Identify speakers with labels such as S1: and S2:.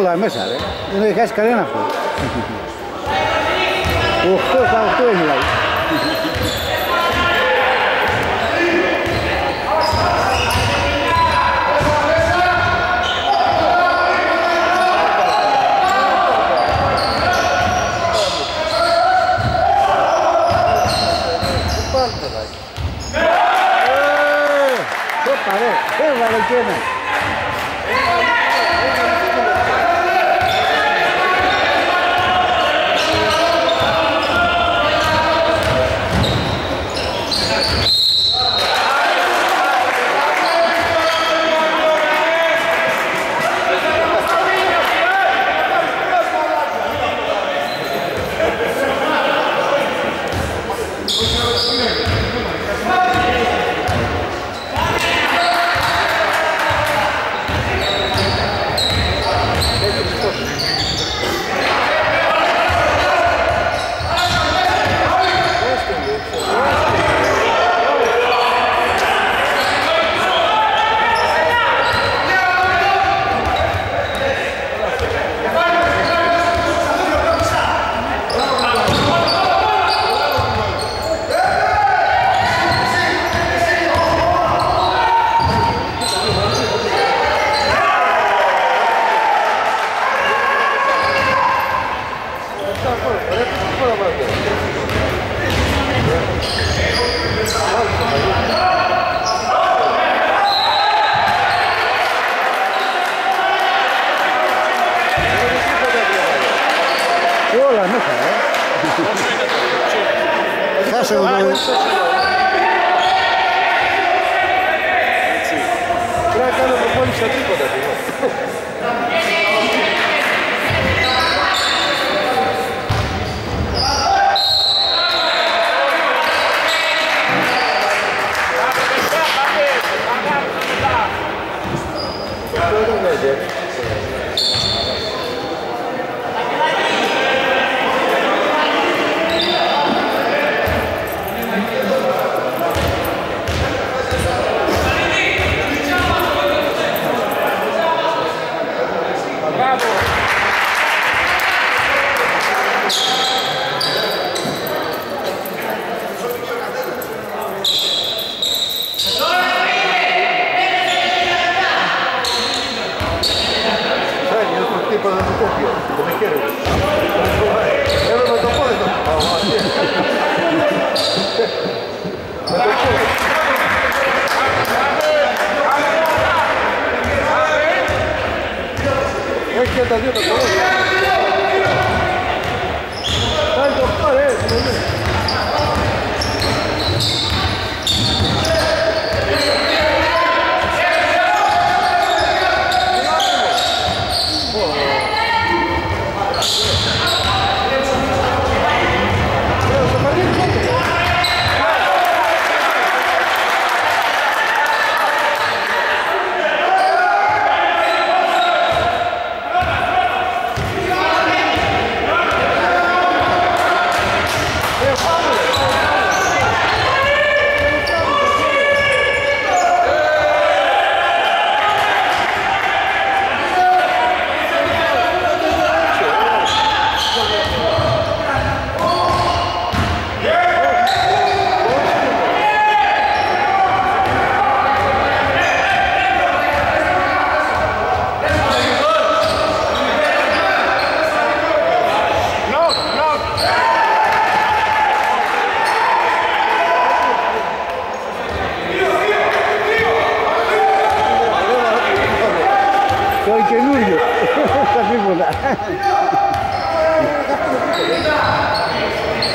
S1: la mesa, ¿eh? No dejáis cadena, pues. Está todo en la ¡Eh! ¡Eh, Valentina! Και όλα μέσα, ε. Χάσε εδώ. Πρέπει να κάνω προπόνηση στα τρίποντα. Skopje, come chiedo. E allora dopo le dopo. Ma perché? Perché da dietro? Tanto fare, non è? Júlio, tá essa tribuna.